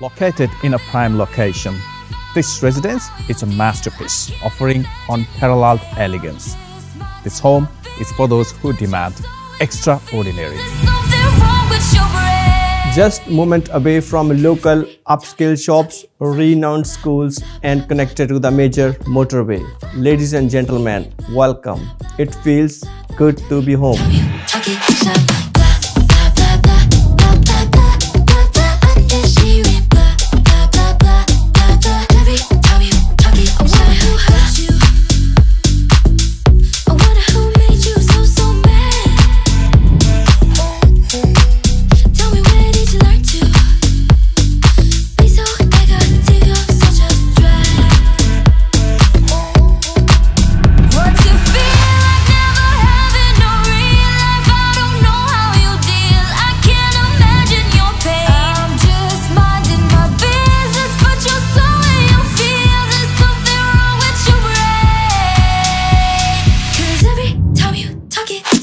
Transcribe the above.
Located in a prime location, this residence is a masterpiece offering unparalleled elegance. This home is for those who demand extraordinary. Just moment away from local upscale shops, renowned schools and connected to the major motorway. Ladies and gentlemen, welcome. It feels good to be home. It,